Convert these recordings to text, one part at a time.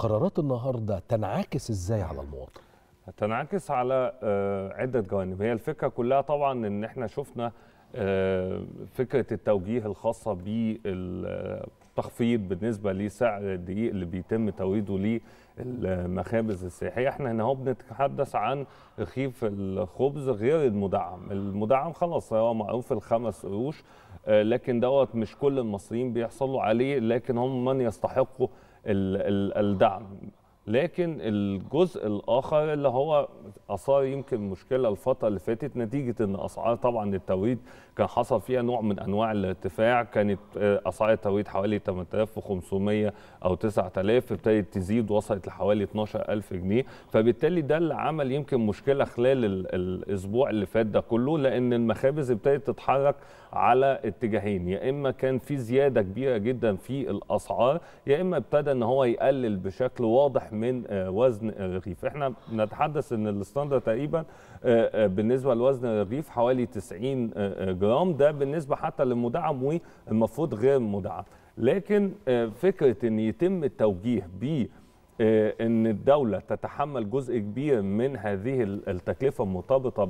قرارات النهارده تنعكس إزاي على المواطن؟ هتنعكس على آه، عدة جوانب. هي الفكرة كلها طبعا إن إحنا شفنا آه، فكرة التوجيه الخاصة بالتخفيض بالنسبة لسعر الدقيق اللي بيتم توريده للمخابز السياحية. إحنا هنا هو بنتحدث عن رغيف الخبز غير المدعم. المدعم خلاص هو معروف الخمس قروش آه، لكن دوت مش كل المصريين بيحصلوا عليه لكن هم من يستحقوا الدعم. لكن الجزء الآخر اللي هو آثار يمكن مشكلة الفترة اللي فاتت نتيجة إن أسعار طبعا التوريد كان حصل فيها نوع من أنواع الارتفاع. كانت آه، أسعار التوريد حوالي 8500 أو 9000 ابتدت تزيد وصلت لحوالي 12000 جنيه. فبالتالي ده اللي عمل يمكن مشكلة خلال ال- الأسبوع اللي فات ده كله لأن المخابز ابتدت تتحرك على اتجاهين. يا إما كان في زيادة كبيرة جدا في الأسعار يا إما ابتدى إن هو يقلل بشكل واضح من آه، وزن الرغيف. إحنا بنتحدث إن ال standard تقريبا آه، آه، بالنسبة لوزن الرغيف حوالي 90 آه، آه، جرام. ده بالنسبة حتى للمدعم والمفروض غير مدعم لكن فكرة إن يتم التوجيه ب إن الدولة تتحمل جزء كبير من هذه ال- التكلفة المرتبطة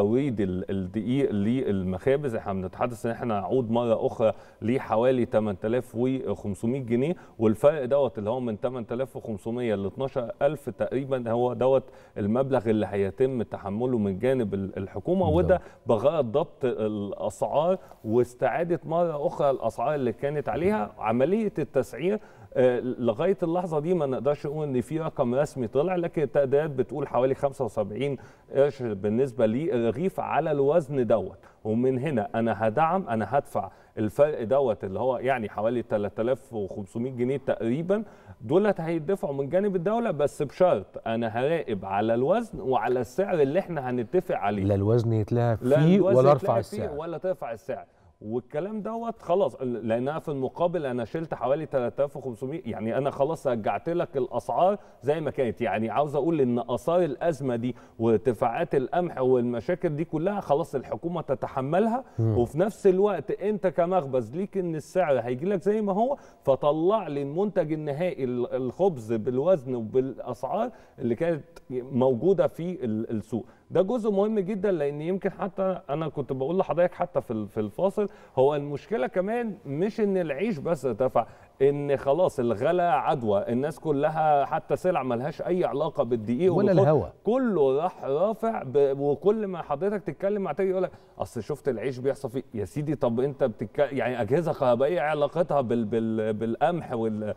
بتوريد ال- الدقيق للمخابز. إحنا بنتحدث إن إحنا نعود مرة أخرى لحوالي 8500 جنيه والفرق دوت اللي هو من 8500 ل 12000 تقريبا هو دوت المبلغ اللي هيتم تحمله من جانب ال- الحكومة. وده بغرض ضبط الأسعار واستعادة مرة أخرى الأسعار اللي كانت عليها عملية التسعير آه، لغاية اللحظة دي ما نقدرش نقول إن في رقم رسمي طلع لكن التقديرات بتقول حوالي 75 قرش بالنسبة للرغيف على الوزن دوت ومن هنا أنا هدعم أنا هدفع الفرق دوت اللي هو يعني حوالي 3500 جنيه تقريبا دولت هيدفعوا من جانب الدولة بس بشرط أنا هراقب على الوزن وعلى السعر اللي إحنا هنتفق عليه. لا الوزن لا فيه ولا أرفع السعر. ولا ترفع السعر. والكلام دوت خلاص لأن أنا في المقابل أنا شلت حوالي 3500 يعني أنا خلاص رجعت لك الأسعار زي ما كانت. يعني عاوز أقول إن آثار الأزمة دي وارتفاعات القمح والمشاكل دي كلها خلاص الحكومة تتحملها. مم. وفي نفس الوقت أنت كمخبز ليك إن السعر هيجي لك زي ما هو فطلع لي المنتج النهائي ال- الخبز بالوزن وبالأسعار اللي كانت موجودة في ال- السوق. ده جزء مهم جدا لأن يمكن حتى أنا كنت بقول لحضرتك حتى في في الفاصل هو المشكلة كمان مش إن العيش بس ارتفع إن خلاص الغلا عدوى الناس كلها حتى سلع ملهاش أي علاقة بالدقيق ولا. الهوا. كله راح رافع ب... وكل ما حضرتك تتكلم مع تاجر يقول لك أصل شفت العيش بيحصل فيه يا سيدي طب أنت بتتك... يعني أجهزة كهربائية علاقتها بال... بال... بالقمح وال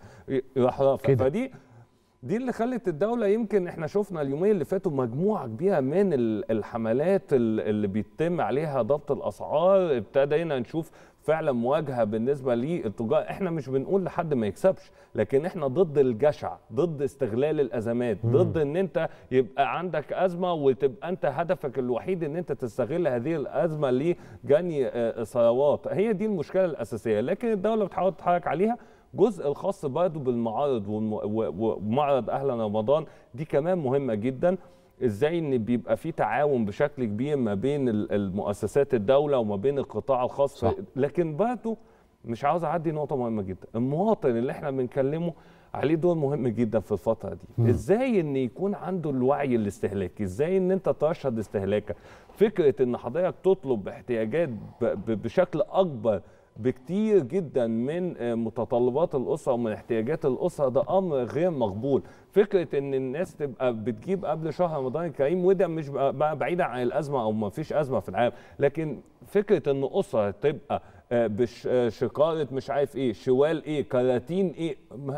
راح رافع كده. فدي دي اللي خلت الدولة يمكن إحنا شفنا اليومين اللي فاتوا مجموعة كبيرة من ال- الحملات ال- اللي بيتم عليها ضبط الأسعار. ابتدينا نشوف فعلا مواجهة بالنسبة للتجار. إحنا مش بنقول لحد ما يكسبش لكن إحنا ضد الجشع ضد استغلال الأزمات مم. ضد ان انت يبقى عندك أزمة وتبقى انت هدفك الوحيد ان انت تستغل هذه الأزمة لجني آه، ثروات هي دي المشكلة الأساسية. لكن الدولة بتحاول تتحرك عليها. جزء الخاص برضه بالمعارض ومعرض أهلا رمضان دي كمان مهمة جدا. إزاي إن بيبقى في تعاون بشكل كبير ما بين ال- المؤسسات الدولة وما بين القطاع الخاص. صح. لكن برضه مش عاوز أعدي نقطة مهمة جدا. المواطن اللي إحنا بنكلمه عليه دور مهم جدا في الفترة دي. مم. إزاي إن يكون عنده الوعي الاستهلاكي؟ إزاي إن أنت ترشد استهلاكك؟ فكرة إن حضرتك تطلب احتياجات بشكل أكبر بكتير جدا من آه، متطلبات الأسرة ومن احتياجات الأسرة. ده أمر غير مقبول. فكرة إن الناس تبقى بتجيب قبل شهر رمضان الكريم وده مش بقى بعيدا عن الأزمة أو ما فيش أزمة في العالم. لكن فكرة إن أسرة تبقى آه، بش آه، شقاره مش عارف إيه شوال إيه كراتين إيه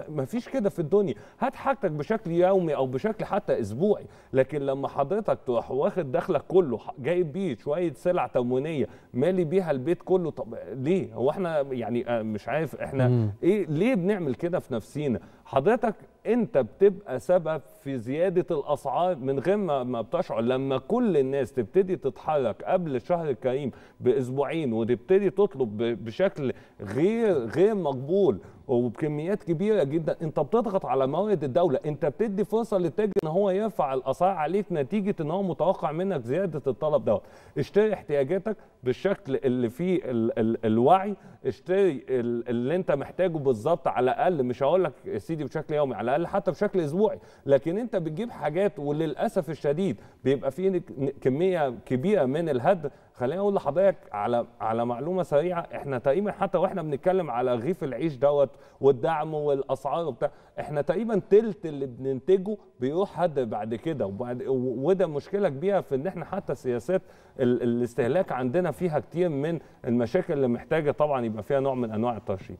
ما- فيش كده في الدنيا. هات حاجتك بشكل يومي أو بشكل حتى أسبوعي. لكن لما حضرتك تروح واخد دخلك كله جايب بيه شوية سلع تموينية مالي بيها البيت كله طب ليه؟ هو إحنا يعني آه، مش عارف إحنا. إيه ليه بنعمل كده في نفسينا؟ حضرتك انت بتبقى سبب في زيادة الأسعار من غير ما بتشعر. لما كل الناس تبتدي تتحرك قبل الشهر الكريم بأسبوعين وتبتدي تطلب بشكل غير غير مقبول وبكميات كبيرة جدا. أنت بتضغط على موارد الدولة. أنت بتدي فرصة للتاجر إن هو يرفع الأسعار عليك نتيجة إن هو متوقع منك زيادة الطلب دوت. اشتري احتياجاتك بالشكل اللي فيه ال ال الوعي. اشتري ال اللي أنت محتاجه بالظبط على الأقل. مش هقول لك سيدي بشكل يومي على الأقل حتى بشكل أسبوعي. لكن أنت بتجيب حاجات وللأسف الشديد بيبقى فيه كمية كبيرة من الهدر خليني أقول لحضرتك على على معلومة سريعة إحنا تقريبا حتى وإحنا بنتكلم على رغيف العيش دوت والدعم والأسعار وبتاع إحنا تقريبا تلت اللي بننتجه بيروح هدر بعد كده وبعد وده مشكلة كبيرة في إن إحنا حتى سياسات ال- الاستهلاك عندنا فيها كتير من المشاكل اللي محتاجة طبعا يبقى فيها نوع من أنواع الترشيد.